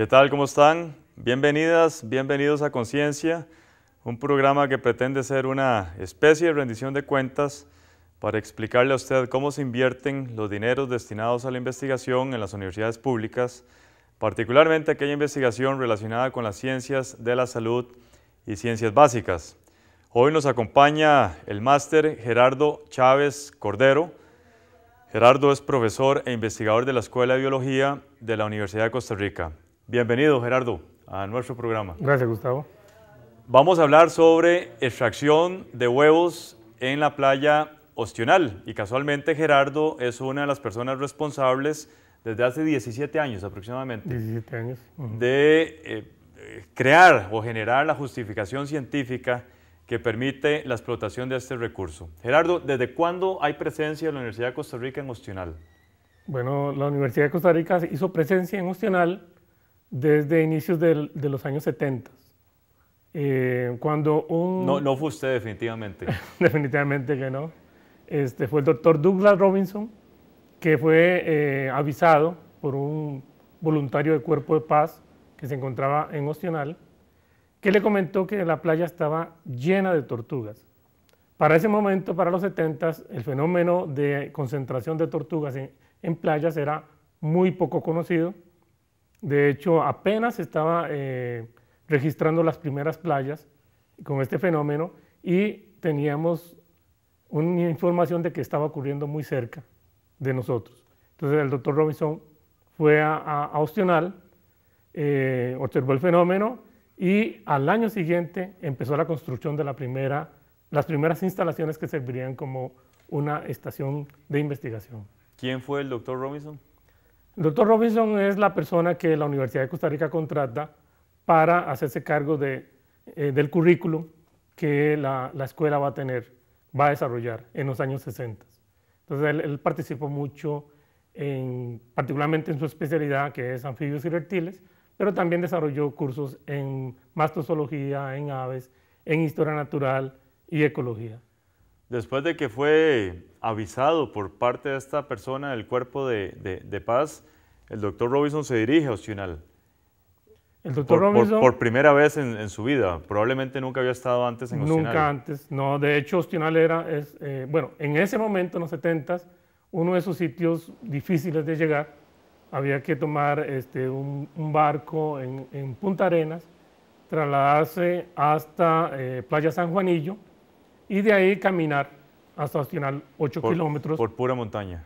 ¿Qué tal? ¿Cómo están? Bienvenidas, bienvenidos a Conciencia, un programa que pretende ser una especie de rendición de cuentas para explicarle a usted cómo se invierten los dineros destinados a la investigación en las universidades públicas, particularmente aquella investigación relacionada con las ciencias de la salud y ciencias básicas. Hoy nos acompaña el máster Gerardo Chávez Cordero. Gerardo es profesor e investigador de la Escuela de Biología de la Universidad de Costa Rica. Bienvenido, Gerardo, a nuestro programa. Gracias, Gustavo. Vamos a hablar sobre extracción de huevos en la playa Ostional y casualmente Gerardo es una de las personas responsables desde hace 17 años aproximadamente 17 años. de eh, crear o generar la justificación científica que permite la explotación de este recurso. Gerardo, ¿desde cuándo hay presencia de la Universidad de Costa Rica en Ostional? Bueno, la Universidad de Costa Rica hizo presencia en Ostional desde inicios del- de los años 70. Eh, cuando un... No, no fue usted definitivamente. definitivamente que no. Este, fue el doctor Douglas Robinson, que fue eh, avisado por un voluntario de Cuerpo de Paz que se encontraba en Ostional, que le comentó que la playa estaba llena de tortugas. Para ese momento, para los 70, el fenómeno de concentración de tortugas en, en playas era muy poco conocido. De hecho, apenas estaba eh, registrando las primeras playas con este fenómeno y teníamos una información de que estaba ocurriendo muy cerca de nosotros. Entonces el doctor Robinson fue a, a, a Ostional, eh, observó el fenómeno y al año siguiente empezó la construcción de la primera, las primeras instalaciones que servirían como una estación de investigación. ¿Quién fue el doctor Robinson? El doctor Robinson es la persona que la Universidad de Costa Rica contrata para hacerse cargo de, eh, del currículum que la, la, escuela va a tener, va a desarrollar en los años 60. Entonces él, él, participó mucho, en, particularmente en su especialidad que es anfibios y reptiles, pero también desarrolló cursos en mastozoología, en aves, en historia natural y ecología. Después de que fue avisado por parte de esta persona del cuerpo de, de, de paz, el doctor Robinson se dirige a Ostional. El doctor por, Robinson... Por, por primera vez en, en, su vida. Probablemente nunca había estado antes en Ostional. Nunca antes. No, de hecho, Ostional era, es, eh, bueno, en ese momento, en los 70 uno de esos sitios difíciles de llegar. Había que tomar este, un, un barco en, en, Punta Arenas, trasladarse hasta eh, Playa San Juanillo y de ahí caminar hasta Ostional 8 por, kilómetros. Por pura montaña.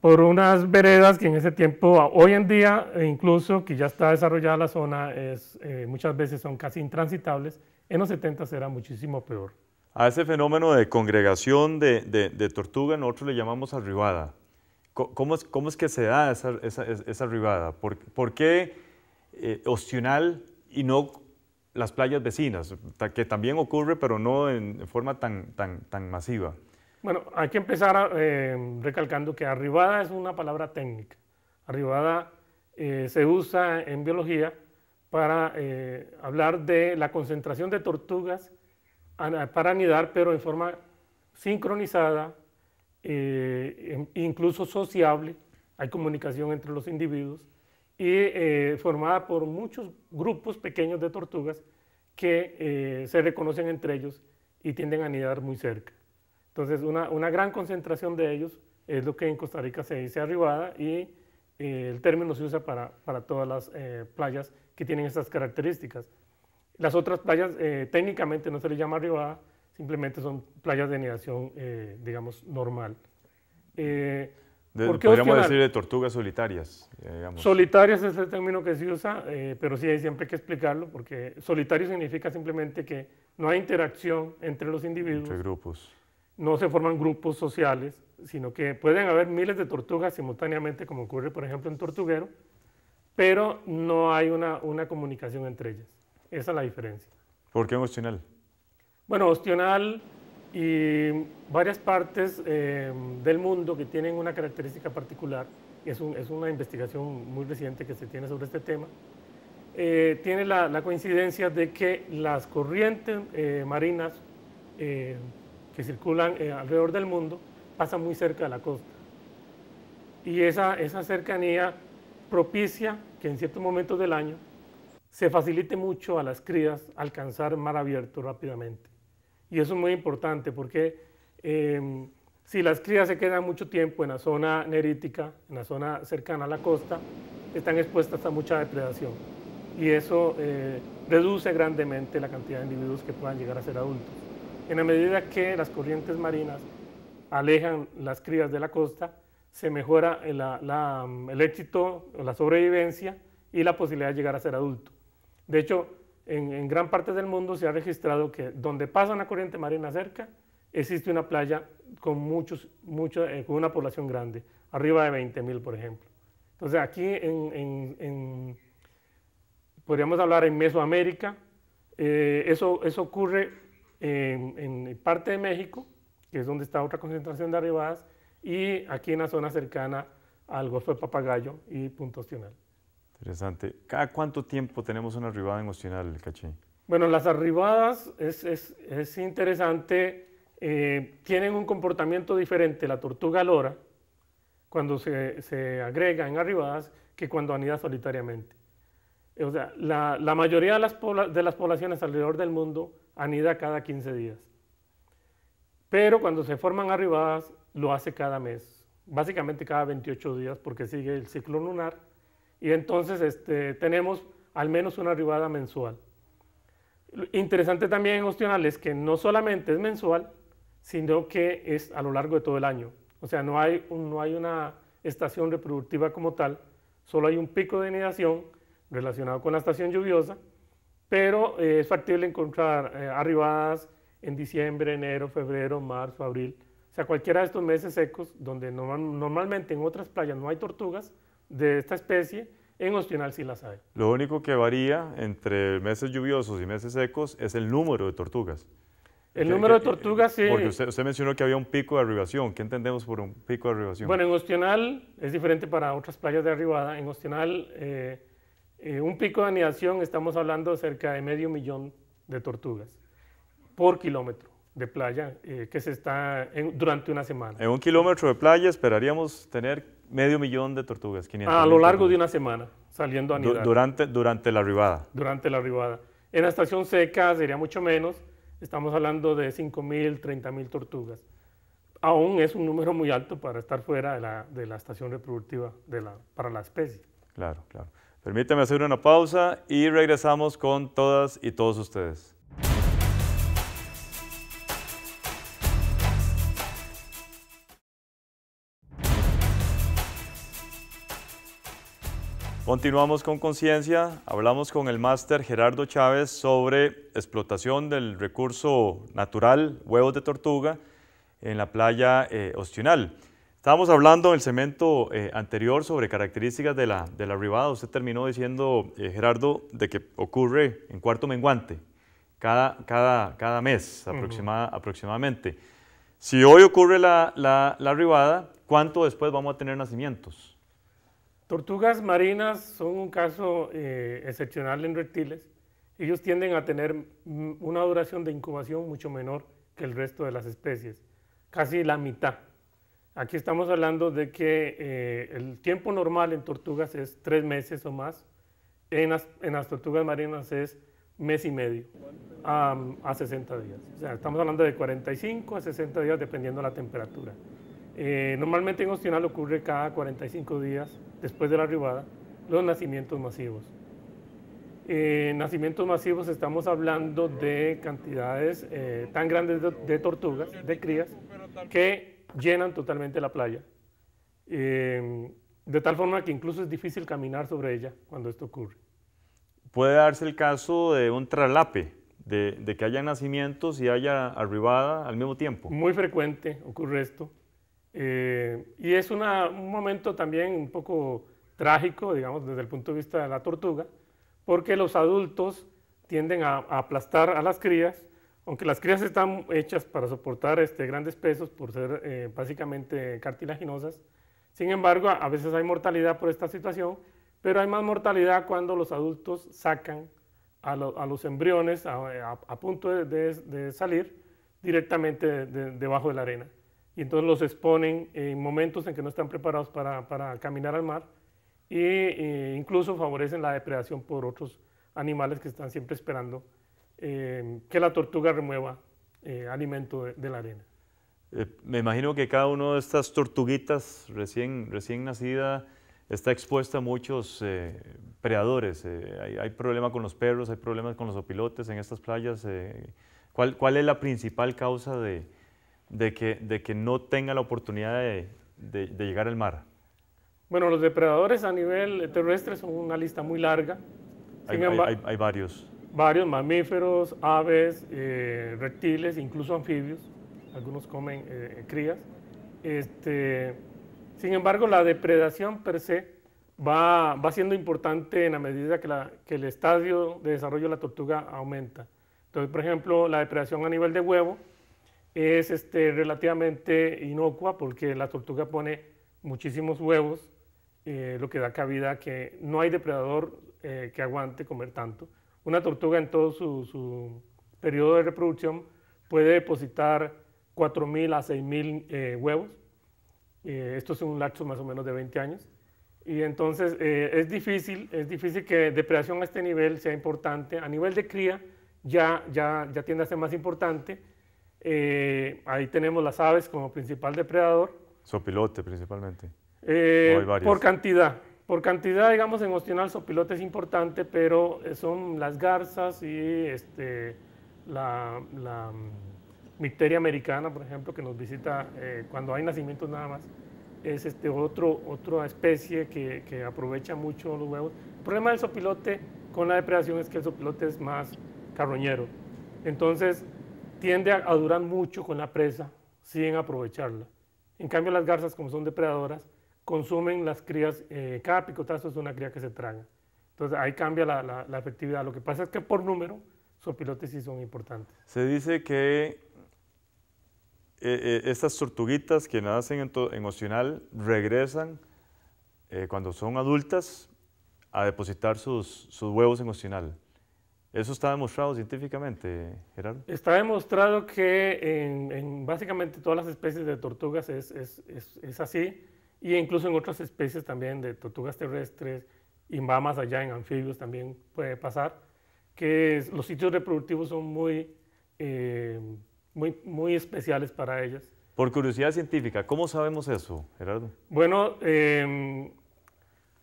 Por unas veredas que en ese tiempo, hoy en día, e incluso que ya está desarrollada la zona, es, eh, muchas veces son casi intransitables. En los 70 era muchísimo peor. A ese fenómeno de congregación de, de, de tortuga nosotros le llamamos arribada. ¿Cómo es, cómo es que se da esa, esa, esa arribada? ¿Por, por qué eh, Ostional y no las playas vecinas? Que también ocurre, pero no en forma tan, tan, tan masiva. Bueno, hay que empezar eh, recalcando que arribada es una palabra técnica. Arribada eh, se usa en biología para eh, hablar de la concentración de tortugas para anidar, pero en forma sincronizada, eh, incluso sociable. Hay comunicación entre los individuos y eh, formada por muchos grupos pequeños de tortugas que eh, se reconocen entre ellos y tienden a anidar muy cerca. Entonces, una, una, gran concentración de ellos es lo que en Costa Rica se dice arribada y eh, el término se usa para, para todas las eh, playas que tienen estas características. Las otras playas eh, técnicamente no se les llama arribada, simplemente son playas de anidación, eh, digamos, normal. De, podríamos decir de tortugas solitarias. Digamos. Solitarias es el término que se usa, pero sí hay siempre que explicarlo, porque solitario significa simplemente que no hay interacción entre los individuos. Entre grupos no se forman grupos sociales, sino que pueden haber miles de tortugas simultáneamente, como ocurre, por ejemplo, en Tortuguero, pero no hay una, una comunicación entre ellas. Esa es la diferencia. ¿Por qué en Ostional? Bueno, Ostional y varias partes eh, del mundo que tienen una característica particular, es, es, una investigación muy reciente que se tiene sobre este tema, eh, tiene la, coincidencia de que las corrientes eh, marinas que circulan alrededor del mundo pasan muy cerca de la costa. Y esa cercanía propicia que en ciertos momentos del año se facilite mucho a las crías alcanzar mar abierto rápidamente. Y eso es muy importante porque em, si las crías se quedan mucho tiempo en la zona nerítica, en la zona cercana a la costa, están expuestas a mucha depredación. Y eso eh, reduce grandemente la cantidad de individuos que puedan llegar a ser adultos. En la medida que las corrientes marinas alejan las crías de la costa, se mejora el éxito, la sobrevivencia y la posibilidad de llegar a ser adulto. De hecho, en, gran parte del mundo se ha registrado que donde pasa una corriente marina cerca, existe una playa con, muchos, eh, con una población grande, arriba de 20.000, por ejemplo. Entonces, aquí en, podríamos hablar en Mesoamérica, eh, eso, eso ocurre en, parte de México, que es donde está otra concentración de arribadas, y aquí en la zona cercana al Golfo de Papagayo y Punto Ostional. Interesante. ¿Cada cuánto tiempo tenemos una arribada en Ostional, Caché? Bueno, las arribadas es, es, es interesante, eh, tienen un comportamiento diferente la tortuga lora cuando se, se agrega en arribadas que cuando anida solitariamente. O sea, la, la mayoría de las, de las poblaciones alrededor del mundo anida cada 15 días. Pero cuando se forman arribadas, lo hace cada mes, básicamente cada 28 días, porque sigue el ciclo lunar y entonces este, tenemos al menos una arribada mensual. Interesante también en es que no solamente es mensual, sino que es a lo largo de todo el año. O sea, no hay, no hay una estación reproductiva como tal, solo hay un pico de nidación relacionado con la estación lluviosa, pero eh, es factible encontrar eh, arribadas en diciembre, enero, febrero, marzo, abril. O sea, cualquiera de estos meses secos, donde normalmente en otras playas no hay tortugas, de esta especie, en Ostional sí las hay. Lo único que varía entre meses lluviosos y meses secos es el número de tortugas. El número de tortugas, sí. Porque usted, mencionó que había un pico de arribación. ¿Qué entendemos por un pico de arribación? Bueno, en Ostional es diferente para otras playas de arribada. En Ostional, eh, eh, un pico de anidación, estamos hablando de cerca de medio millón de tortugas por kilómetro de playa eh, que se está durante una semana. En un kilómetro de playa esperaríamos tener medio millón de tortugas, 500 A lo largo de una semana, saliendo a anidar. durante, durante la arribada. Durante la arribada. En la estación seca sería mucho menos, estamos hablando de 5.000, 30.000 tortugas. Aún es un número muy alto para estar fuera de la, de la estación reproductiva de la, para la especie. Claro, claro. Permítame hacer una pausa y regresamos con todas y todos ustedes. Continuamos con conciencia, hablamos con el máster Gerardo Chávez sobre explotación del recurso natural, huevos de tortuga, en la playa eh, Ostional. Estábamos hablando en el segmento eh, anterior sobre características de la, de la arribada. Usted terminó diciendo, eh, Gerardo, de que ocurre en cuarto menguante, cada, cada, cada mes aproximadamente. Si hoy ocurre la, la, la arribada, ¿cuánto después vamos a tener nacimientos? Tortugas marinas son un caso eh, excepcional en reptiles. Ellos tienden a tener una duración de incubación mucho menor que el resto de las especies, casi la mitad. Aquí estamos hablando de que eh, el tiempo normal en tortugas es tres meses o más, en las, tortugas marinas es mes y medio a, a 60 días. O sea, estamos hablando de 45 a 60 días dependiendo de la temperatura. Eh, normalmente en Ostional ocurre cada 45 días después de la arribada los nacimientos masivos. En nacimientos masivos estamos hablando de cantidades eh, tan grandes de, tortugas, de crías, que llenan totalmente la playa. Eh, de tal forma que incluso es difícil caminar sobre ella cuando esto ocurre. Puede darse el caso de un traslape, de, de que haya nacimientos y haya arribada al mismo tiempo. Muy frecuente ocurre esto. Eh, y es un momento también un poco trágico, digamos, desde el punto de vista de la tortuga, porque los adultos tienden a, aplastar a las crías, aunque las crías están hechas para soportar este, grandes pesos por ser eh, básicamente cartilaginosas. Sin embargo, a, veces hay mortalidad por esta situación, pero hay más mortalidad cuando los adultos sacan a, los embriones a, punto de, salir directamente debajo de la arena y entonces los exponen en momentos en que no están preparados para, caminar al mar e incluso favorecen la depredación por otros animales que están siempre esperando que la tortuga remueva alimento de, la arena. me imagino que cada una de estas tortuguitas recién, recién nacida está expuesta a muchos eh, predadores. Eh, hay, problemas con los perros, hay problemas con los opilotes en estas playas. Eh, ¿cuál, ¿cuál, es la principal causa de, de, que, de que no tenga la oportunidad de, de, llegar al mar? Bueno, los depredadores a nivel terrestre son una lista muy larga. Hay, hay, hay varios. Varios mamíferos, aves, reptiles, incluso anfibios. Algunos comen crías. Este, sin embargo, la depredación per se va, va siendo importante en la medida que, la, que, el estadio de desarrollo de la tortuga aumenta. Entonces, por ejemplo, la depredación a nivel de huevo es este, relativamente inocua porque la tortuga pone muchísimos huevos, eh, lo que da cabida a que no hay depredador eh, que aguante comer tanto. Una tortuga en todo su, su periodo de reproducción puede depositar 4.000 a 6.000 eh, huevos eh, esto es un lapso más o menos de 20 años. Y entonces es difícil, es difícil que depredación a este nivel sea importante. A nivel de cría ya, ya, ya tiende a ser más importante. Eh, ahí tenemos las aves como principal depredador. Sopilote principalmente. por cantidad. Por cantidad, digamos, en Ostional sopilote es importante, pero son las garzas y este, la, la Micteria americana, por ejemplo, que nos visita eh, cuando hay nacimientos nada más, es este otro, otra especie que, que, aprovecha mucho los huevos. El problema del sopilote con la depredación es que el sopilote es más carroñero. Entonces, tiende a, durar mucho con la presa sin aprovecharla. En cambio, las garzas, como son depredadoras, consumen las crías, eh, cada picotazo es una cría que se traga. Entonces, ahí cambia la, efectividad. Lo que pasa es que por número, sopilotes sí son importantes. Se dice que eh, eh, estas tortuguitas que nacen en, en regresan eh, cuando son adultas a depositar sus, sus, huevos en Ocional. ¿Eso está demostrado científicamente, Gerardo? Está demostrado que en, básicamente todas las especies de tortugas es, es, es, es, así, y incluso en otras especies también de tortugas terrestres, y va más allá en anfibios también puede pasar, que los sitios reproductivos son muy muy, muy especiales para ellas. Por curiosidad científica, ¿cómo sabemos eso, Gerardo? Bueno, em,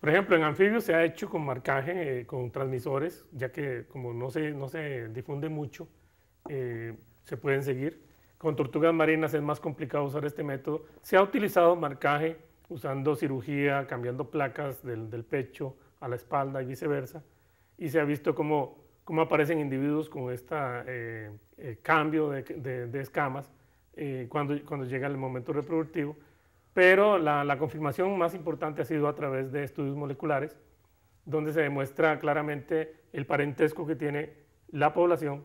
por ejemplo, en anfibios se ha hecho con marcaje, eh, con transmisores, ya que como no se, no se difunde mucho, eh, se pueden seguir. Con tortugas marinas es más complicado usar este método. Se ha utilizado marcaje usando cirugía, cambiando placas del, del pecho a la espalda y viceversa, y se ha visto como cómo aparecen individuos con este cambio de, escamas eh, cuando, cuando llega el momento reproductivo. Pero la, la, confirmación más importante ha sido a través de estudios moleculares, donde se demuestra claramente el parentesco que tiene la población.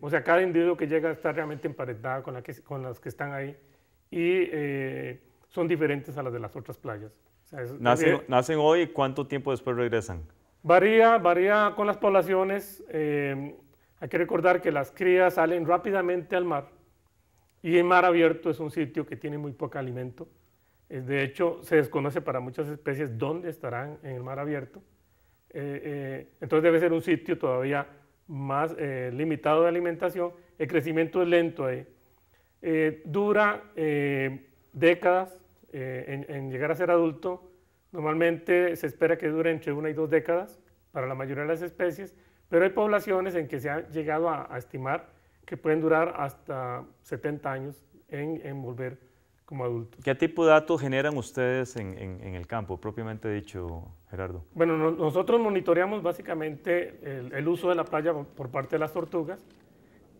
o sea, cada individuo que llega está realmente emparentada con, la que, con las que están ahí y son diferentes a las de las otras playas. ¿Nacen, ¿Nacen hoy y cuánto tiempo después regresan? Varía, varía con las poblaciones. Eh, hay que recordar que las crías salen rápidamente al mar y el mar abierto es un sitio que tiene muy poco alimento. Eh, de hecho, se desconoce para muchas especies dónde estarán en el mar abierto. Eh, entonces debe ser un sitio todavía más limitado de alimentación. El crecimiento es lento ahí. dura décadas en, en llegar a ser adulto Normalmente se espera que dure entre una y dos décadas para la mayoría de las especies, pero hay poblaciones en que se ha llegado a, estimar que pueden durar hasta 70 años en, volver como adultos. ¿Qué tipo de datos generan ustedes en, el campo, propiamente dicho, Gerardo? Bueno, nosotros monitoreamos básicamente el, uso de la playa por, parte de las tortugas.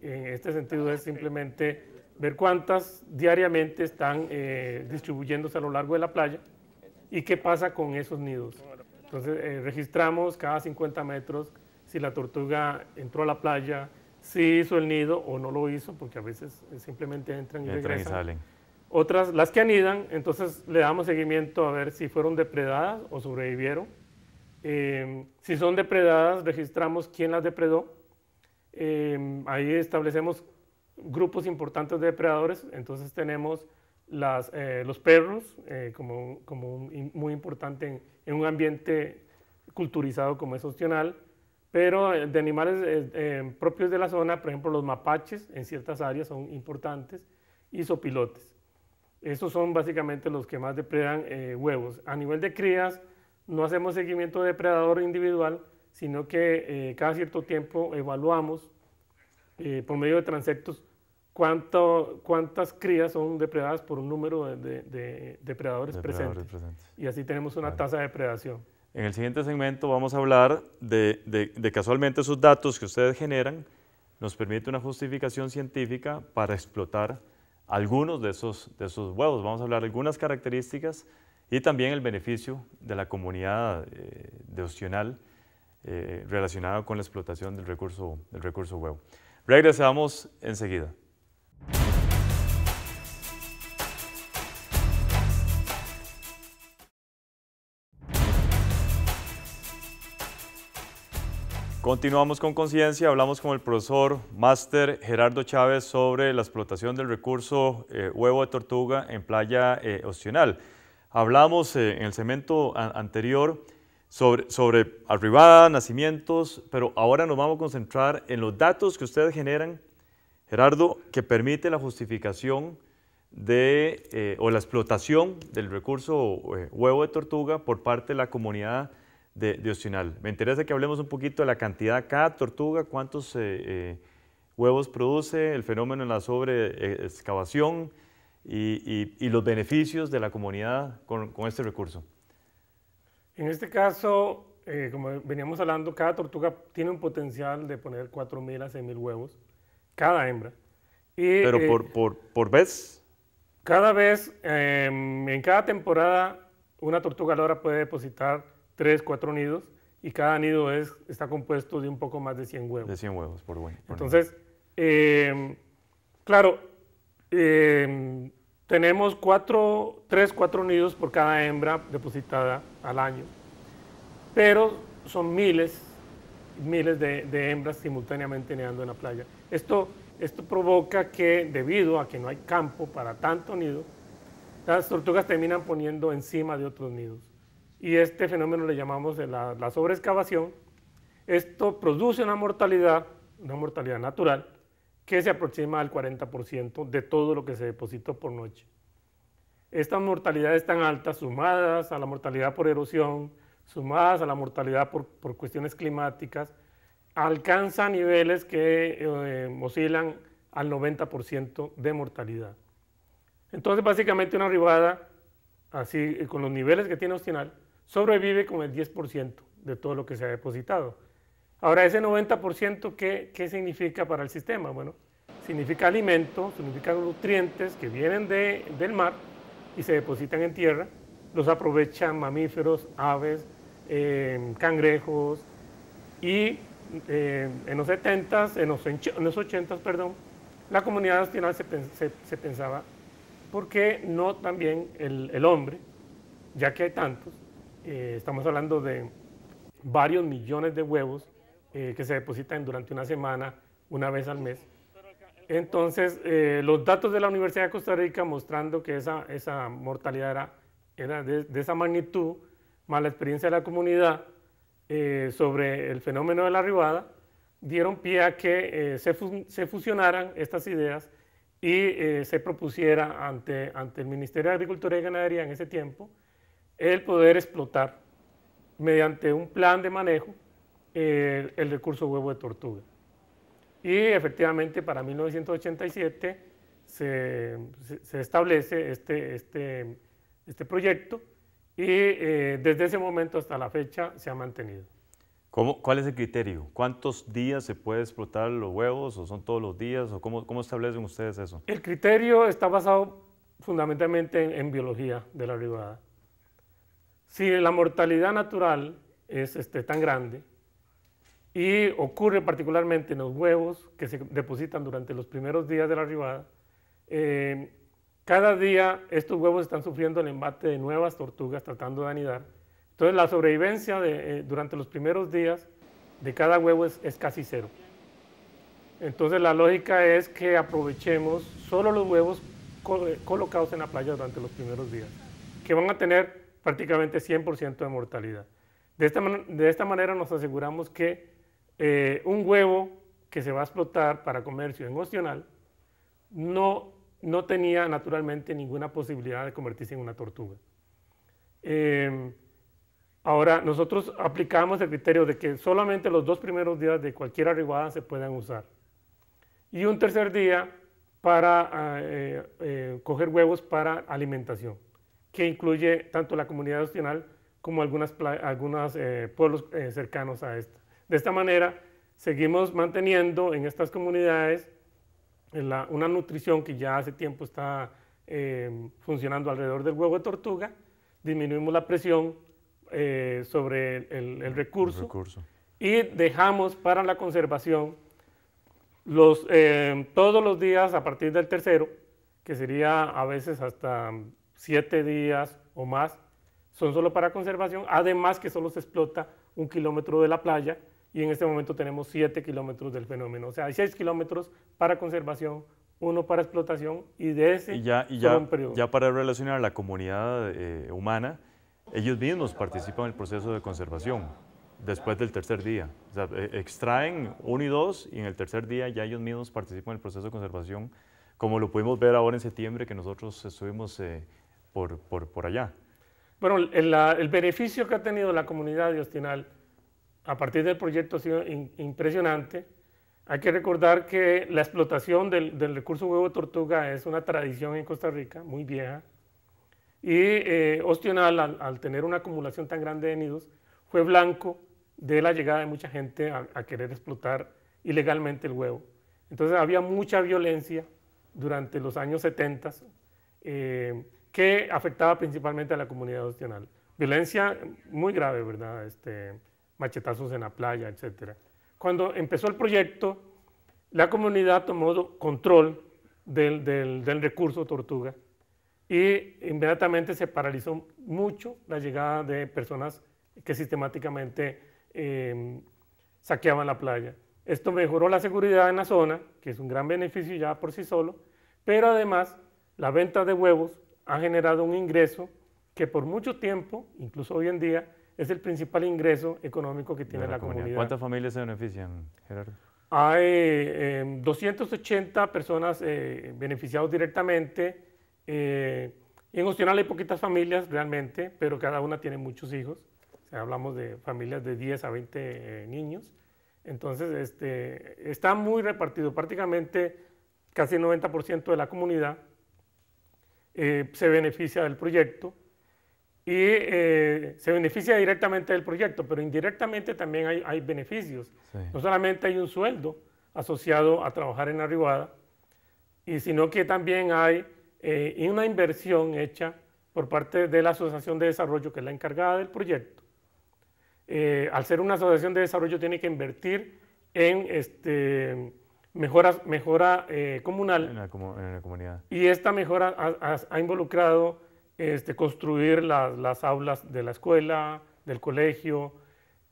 En este sentido es simplemente ver cuántas diariamente están eh, distribuyéndose a lo largo de la playa ¿Y qué pasa con esos nidos? Entonces, eh, registramos cada 50 metros si la tortuga entró a la playa, si hizo el nido o no lo hizo, porque a veces eh, simplemente entran y entran Y salen. Otras, las que anidan, entonces le damos seguimiento a ver si fueron depredadas o sobrevivieron. Em, si son depredadas, registramos quién las depredó. Em, ahí establecemos grupos importantes de depredadores, entonces tenemos los perros como, como muy importante en, un ambiente culturizado como es opcional, pero de animales propios de la zona, por ejemplo los mapaches en ciertas áreas son importantes y sopilotes. Esos son básicamente los que más depredan huevos. A nivel de crías, no hacemos seguimiento de depredador individual, sino que eh, cada cierto tiempo evaluamos eh, por medio de transectos cuánto, cuántas crías son depredadas por un número de, depredadores, presentes. Y así tenemos una tasa de depredación. En el siguiente segmento vamos a hablar de, casualmente esos datos que ustedes generan nos permite una justificación científica para explotar algunos de esos, de esos huevos. Vamos a hablar de algunas características y también el beneficio de la comunidad eh, de Ostional eh, relacionado con la explotación del recurso, del recurso huevo. Regresamos enseguida. Continuamos con conciencia, hablamos con el profesor máster Gerardo Chávez sobre la explotación del recurso eh, huevo de tortuga en playa eh. Hablamos eh, en el segmento anterior sobre, sobre arribada, nacimientos, pero ahora nos vamos a concentrar en los datos que ustedes generan, Gerardo, que permite la justificación de, o la explotación del recurso huevo de tortuga por parte de la comunidad de, de Me interesa que hablemos un poquito de la cantidad cada tortuga, cuántos eh, eh, huevos produce, el fenómeno en la sobreexcavación y, y, los beneficios de la comunidad con, con este recurso. En este caso, eh, como veníamos hablando, cada tortuga tiene un potencial de poner 4.000 a 6.000 huevos, cada hembra. ¿Pero por, por, por, vez? Cada vez, em, en cada temporada, una tortuga lora puede depositar tres, cuatro nidos y cada nido es, está compuesto de un poco más de 100 huevos. De 100 huevos por huevo. Entonces, em, claro, em, tenemos cuatro, tres, cuatro nidos por cada hembra depositada al año, pero son miles, miles de, de hembras simultáneamente neando en la playa. Esto, esto provoca que, debido a que no hay campo para tanto nido, las tortugas terminan poniendo encima de otros nidos y este fenómeno le llamamos la, sobreexcavación. Esto produce una mortalidad, una mortalidad natural, que se aproxima al 40% de todo lo que se depositó por noche. Estas mortalidades tan altas, sumadas a la mortalidad por erosión, sumadas a la mortalidad por, por cuestiones climáticas, alcanzan niveles que eh, oscilan al 90% de mortalidad. Entonces, básicamente una arribada, así con los niveles que tiene Ostinal, sobrevive con el 10% de todo lo que se ha depositado. Ahora, ese 90%, ¿qué, ¿qué, significa para el sistema? Bueno, significa alimento, significa nutrientes que vienen de, del mar y se depositan en tierra, los aprovechan mamíferos, aves, eh, cangrejos y eh, en los 70s, en los, en los 80s, perdón, la comunidad nacional se, se, pensaba, ¿por qué no también el, el hombre, ya que hay tantos, eh, estamos hablando de varios millones de huevos eh, que se depositan durante una semana, una vez al mes. Entonces, eh, los datos de la Universidad de Costa Rica mostrando que esa, esa mortalidad era, era de, esa magnitud, más la experiencia de la comunidad sobre el fenómeno de la arribada, dieron pie a que se, se, fusionaran estas ideas y se propusiera ante, ante el Ministerio de Agricultura y Ganadería en ese tiempo el poder explotar mediante un plan de manejo eh, el recurso huevo de tortuga. Y efectivamente para 1987 se, se, establece este, este, este proyecto y eh, desde ese momento hasta la fecha se ha mantenido. ¿Cómo, ¿Cuál es el criterio? ¿Cuántos días se puede explotar los huevos o son todos los días? ¿O cómo, cómo establecen ustedes eso? El criterio está basado fundamentalmente en, en biología de la ribada. Si la mortalidad natural es este, tan grande y ocurre particularmente en los huevos que se depositan durante los primeros días de la arribada, eh, cada día estos huevos están sufriendo el embate de nuevas tortugas tratando de anidar. Entonces la sobrevivencia eh, durante los primeros días de cada huevo es, es casi cero. Entonces la lógica es que aprovechemos solo los huevos colocados en la playa durante los primeros días, que van a tener prácticamente 100% de mortalidad. De esta, de esta, manera nos aseguramos que eh, un huevo que se va a explotar para comercio en opcional no, no tenía naturalmente ninguna posibilidad de convertirse en una tortuga. Eh, ahora, nosotros aplicamos el criterio de que solamente los dos primeros días de cualquier arribada se puedan usar. Y un tercer día para eh, eh, coger huevos para alimentación, que incluye tanto la comunidad opcional como algunos algunas, pueblos cercanos a esta. De esta manera, seguimos manteniendo en estas comunidades una nutrición que ya hace tiempo está funcionando alrededor del huevo de tortuga disminuimos la presión eh, sobre el, recurso, y dejamos para la conservación los, eh, todos los días a partir del tercero, que sería a veces hasta siete días o más, son solo para conservación, además que solo se explota un kilómetro de la playa y en este momento tenemos siete kilómetros del fenómeno, o sea, hay seis kilómetros para conservación, uno para explotación y de ese y ya, y ya, ya para relacionar a la comunidad eh, humana, ellos mismos participan en el proceso de conservación después del tercer día. O sea, e, extraen uno y dos y en el tercer día ya ellos mismos participan en el proceso de conservación, como lo pudimos ver ahora en septiembre que nosotros estuvimos eh, por, por, por, allá. Bueno, el, el, beneficio que ha tenido la comunidad de Ostinal a partir del proyecto ha sido impresionante hay que recordar que la explotación del, recurso huevo tortuga es una tradición en Costa Rica, muy vieja, y eh, Ostional, al, tener una acumulación tan grande de nidos, fue blanco de la llegada de mucha gente a, querer explotar ilegalmente el huevo. Entonces había mucha violencia durante los años 70 eh, que afectaba principalmente a la comunidad Ostional. Violencia muy grave, ¿verdad? Este, machetazos en la playa, etcétera. Cuando empezó el proyecto, la comunidad tomó control del, recurso tortuga y inmediatamente se paralizó mucho la llegada de personas que sistemáticamente em, saqueaban la playa. Esto mejoró la seguridad en la zona, que es un gran beneficio ya por sí solo, pero además la venta de huevos ha generado un ingreso que por mucho tiempo, incluso hoy en día, es el principal ingreso económico que tiene la, comunidad. ¿Cuántas familias se benefician, Gerardo? Hay 280 em, personas eh, beneficiadas directamente. Eh, en Opcional hay poquitas familias realmente, pero cada una tiene muchos hijos. hablamos de familias de 10 a 20 eh, niños. Entonces, este, está muy repartido. Prácticamente casi el 90% de la comunidad se beneficia del proyecto y eh, se beneficia directamente del proyecto, pero indirectamente también hay, hay beneficios. No solamente hay un sueldo asociado a trabajar en Arribada, y sino que también hay eh, una inversión hecha por parte de la Asociación de Desarrollo, que es la encargada del proyecto. Eh, al ser una asociación de desarrollo tiene que invertir en este, mejora, mejora comunal. En la, comunidad. Y esta mejora ha, ha involucrado este, construir las aulas de la escuela, del colegio,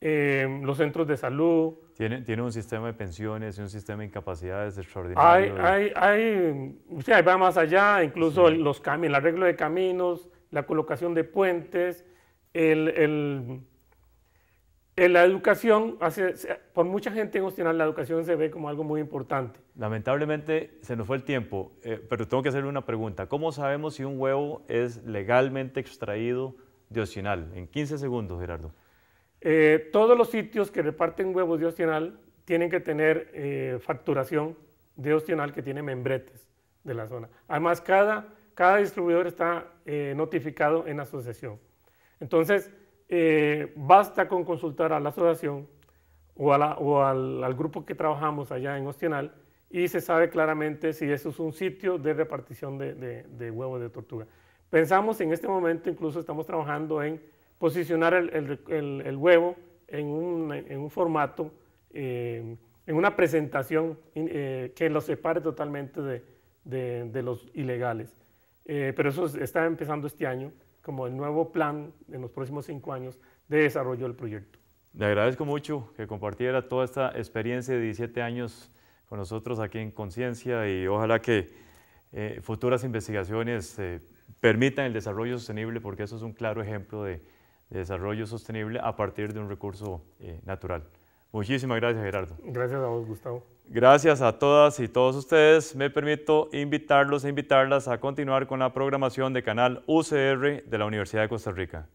eh, los centros de salud. Tiene, tiene un sistema de pensiones y un sistema de incapacidades extraordinario. Hay, hay, hay, va más allá, incluso los caminos, el arreglo de caminos, la colocación de puentes, el, el en la educación, hace, por mucha gente en Ostinal, la educación se ve como algo muy importante. Lamentablemente se nos fue el tiempo, eh, pero tengo que hacerle una pregunta. ¿Cómo sabemos si un huevo es legalmente extraído de Ostinal? En 15 segundos, Gerardo. Eh, todos los sitios que reparten huevos de Ostinal tienen que tener eh, facturación de Ostinal que tiene membretes de la zona. Además, cada, cada distribuidor está notificado en asociación. Entonces, eh, basta con consultar a la asociación o, al, grupo que trabajamos allá en Ostional y se sabe claramente si eso es un sitio de repartición de, huevos de tortuga. Pensamos en este momento, incluso estamos trabajando en posicionar el, huevo en un, formato, eh, en una presentación eh, que lo separe totalmente de, los ilegales. pero eso está empezando este año como el nuevo plan en los próximos cinco años de desarrollo del proyecto. Le agradezco mucho que compartiera toda esta experiencia de 17 años con nosotros aquí en Conciencia y ojalá que eh, futuras investigaciones eh, permitan el desarrollo sostenible, porque eso es un claro ejemplo de, desarrollo sostenible a partir de un recurso natural. Muchísimas gracias, Gerardo. Gracias a vos, Gustavo. Gracias a todas y todos ustedes. Me permito invitarlos e invitarlas a continuar con la programación de canal UCR de la Universidad de Costa Rica.